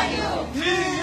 Are you?